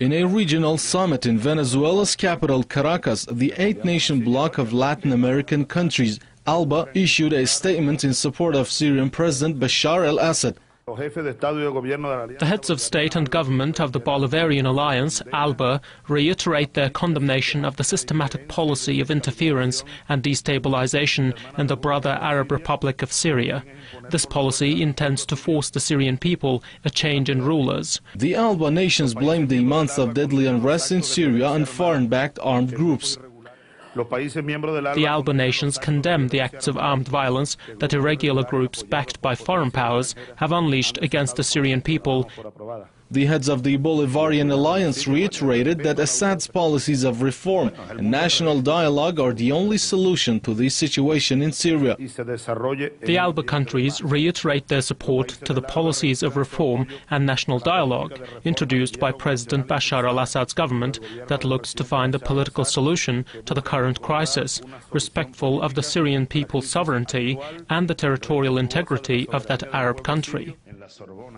In a regional summit in Venezuela's capital Caracas, the eight-nation bloc of Latin American countries, ALBA, issued a statement in support of Syrian President Bashar al-Assad. The heads of state and government of the Bolivarian alliance, ALBA, reiterate their condemnation of the systematic policy of interference and destabilization in the brother Arab Republic of Syria. This policy intends to force the Syrian people a change in rulers. The ALBA nations blame the months of deadly unrest in Syria on foreign-backed armed groups. The ALBA nations condemn the acts of armed violence that irregular groups backed by foreign powers have unleashed against the Syrian people. The heads of the Bolivarian alliance reiterated that Assad's policies of reform and national dialogue are the only solution to the situation in Syria. The ALBA countries reiterate their support to the policies of reform and national dialogue introduced by President Bashar al-Assad's government that looks to find a political solution to the current crisis, respectful of the Syrian people's sovereignty and the territorial integrity of that Arab country.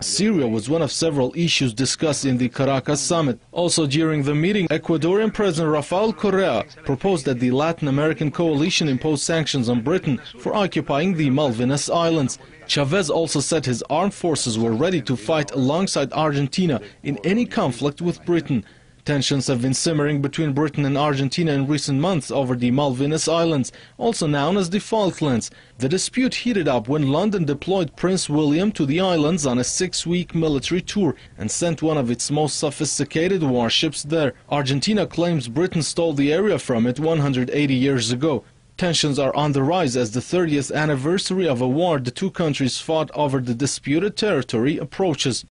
Syria was one of several issues discussed in the Caracas summit. Also during the meeting, Ecuadorian President Rafael Correa proposed that the Latin American coalition impose sanctions on Britain for occupying the Malvinas Islands. Chavez also said his armed forces were ready to fight alongside Argentina in any conflict with Britain. Tensions have been simmering between Britain and Argentina in recent months over the Malvinas Islands, also known as the Falklands. The dispute heated up when London deployed Prince William to the islands on a six-week military tour and sent one of its most sophisticated warships there. Argentina claims Britain stole the area from it 180 years ago. Tensions are on the rise as the 30th anniversary of a war the two countries fought over the disputed territory approaches.